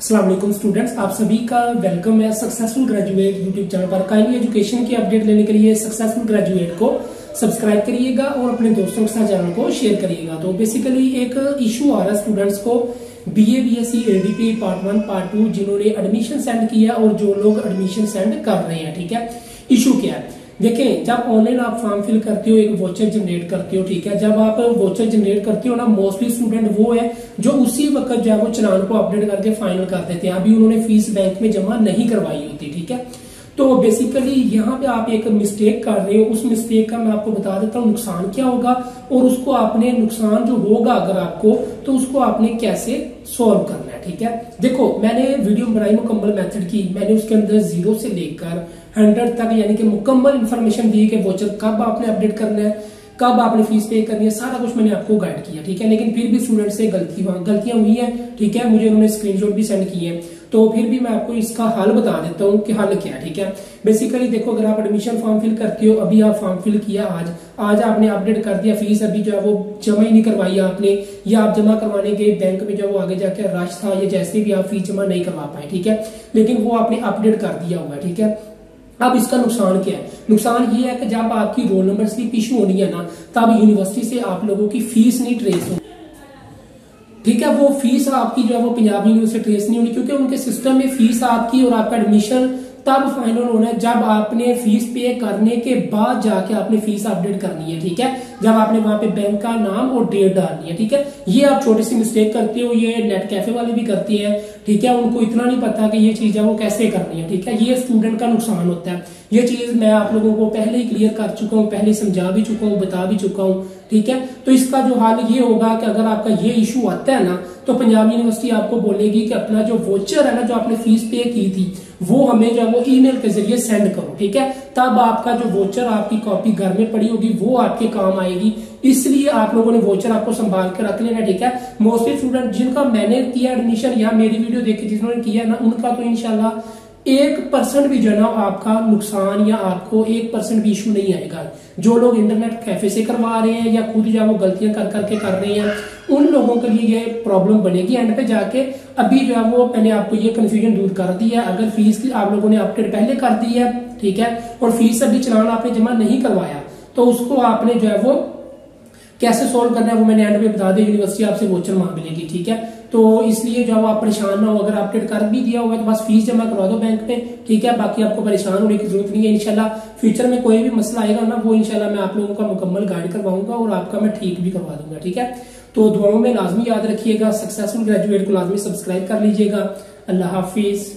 Aslam students आप सभी का वेलकम है सक्सेसफुल ग्रेजुएट यूट्यूब चैनल पर। काइंडली एजुकेशन की अपडेट लेने के लिए सक्सेसफुल ग्रेजुएट को सब्सक्राइब करिएगा और अपने दोस्तों के साथ चैनल को शेयर करिएगा। तो बेसिकली एक इशू आ रहा है स्टूडेंट्स को। B A B S C A D P part one part two जिन्होंने एडमिशन सेंड किया और जो लोग एडमिशन सेंड कर रहे हैं, ठीक है? इशू क्या है? देखें जब ऑनलाइन आप फॉर्म फिल करते हो, एक वोचर जनरेट करते हो, ठीक है? जब आप वोचर जनरेट करते हो ना मोस्टली स्टूडेंट वो है जो उसी वक्त जो है वो चलान को अपडेट करके फाइनल कर देते हैं। अभी उन्होंने फ़ीस बैंक में जमा नहीं करवाई होती, ठीक है? तो बेसिकली यहाँ पे आप एक मिस्टेक कर रहे हो। उस मिस्टेक का मैं आपको बता देता हूँ, नुकसान क्या होगा और उसको आपने नुकसान जो होगा अगर आपको तो उसको आपने कैसे सॉल्व करना है, ठीक है? देखो, मैंने वीडियो बनाई मुकम्मल मेथड की, मैंने उसके अंदर ज़ीरो से लेकर हंड्रेड तक, यानी कि मुकम्मल इन्फॉर्मेशन दी है कि वोचर कब आपने अपडेट करना है, कब आपने फ़ीस पे करनी है, सारा कुछ मैंने आपको गाइड किया, ठीक है? लेकिन फिर भी स्टूडेंट से गलती गलतियाँ हुई है, ठीक है? मुझे उन्होंने स्क्रीनशॉट भी सेंड किए हैं। तो फिर भी मैं आपको इसका हल बता देता हूँ कि हल क्या है, ठीक है? बेसिकली देखो, अगर आप एडमिशन फॉर्म फिल करते हो, अभी आप फॉर्म फिल किया आज आज आपने अपडेट कर दिया फ़ीस अभी जो है वो जमा ही नहीं करवाई आपने, या आप जमा करवाने के बैंक में जो वो आगे जाके रश था, या जैसे भी आप फ़ीस जमा नहीं करवा पाए, ठीक है? लेकिन वो आपने अपडेट कर दिया हुआ ठीक है? अब इसका नुकसान क्या है? नुकसान ये है कि जब आपकी रोल नंबर स्लिप इशू होनी है ना, तब यूनिवर्सिटी से आप लोगों की फ़ीस नहीं ट्रेस होगी ठीक है, वो फ़ीस आपकी जो है वो पंजाब यूनिवर्सिटी ट्रेस नहीं होनी, क्योंकि उनके सिस्टम में फ़ीस आपकी और आपका एडमिशन तब फाइनल होना है जब आपने फ़ीस पे करने के बाद जाके आपने फ़ीस अपडेट करनी है, ठीक है? जब आपने वहाँ पे बैंक का नाम और डेट डालनी है, ठीक है? ये आप छोटी सी मिस्टेक करते हो, ये नेट कैफ़े वाले भी करती है, ठीक है? उनको इतना नहीं पता कि ये चीज़ है, वो कैसे करनी है, ठीक है? ये स्टूडेंट का नुकसान होता है। ये चीज़ मैं आप लोगों को पहले ही क्लियर कर चुका हूँ, पहले समझा भी चुका हूँ, बता भी चुका हूँ। ठीक है? तो इसका जो हाल ये होगा कि अगर आपका ये इशू आता है ना तो पंजाब यूनिवर्सिटी आपको बोलेगी कि अपना जो वोचर है ना, जो आपने फ़ीस पे की थी, वो हमें जो है वो ईमेल के ज़रिए सेंड करो, ठीक है? तब आपका जो वोचर आपकी कॉपी घर में पड़ी होगी, वो आपके काम आएगी। इसलिए आप लोगों ने वोचर आपको संभाल के रख लेना, ठीक है? मोस्टली स्टूडेंट जिनका मैंने किया एडमिशन या मेरी वीडियो देखी जिन्होंने किया ना, उनका तो इनशाला एक परसेंट भी जो ना आपका नुकसान या आपको एक परसेंट भी इशू नहीं आएगा। जो लोग इंटरनेट कैफ़े से करवा रहे हैं या खुद जो वो गलतियाँ कर करके कर रहे हैं, उन लोगों के लिए ये प्रॉब्लम बनेगी। एंड पे जाके अभी जो है वो मैंने आपको ये कंफ्यूजन दूर कर दी है। अगर फ़ीस की आप लोगों ने अपडेट पहले कर दी है, ठीक है, और फ़ीस अभी चलान आपने जमा नहीं करवाया तो उसको आपने जो है वो कैसे सोल्व करना है वो मैंने एंड में बता दिया यूनिवर्सिटी आपसे वोचर मांग मिलेगी ठीक है? तो इसलिए जो आप परेशान ना हो, अगर अपडेट कर भी दिया हुआ है तो बस फ़ीस जमा करवा दो बैंक में ठीक है? बाकी आपको परेशान होने की ज़रूरत नहीं है इनशाला फ्यूचर में कोई भी मसला आएगा ना, वो इनशाला मैं आप लोगों का मुकम्मल गाइड करवाऊँगा और आपका मैं ठीक भी करवा दूँगा, ठीक है? तो दुआओं में लाजमी याद रखिएगा सक्सेसफुल ग्रेजुएट को लाजमी सब्सक्राइब कर लीजिएगा। अल्लाह हाफिज़।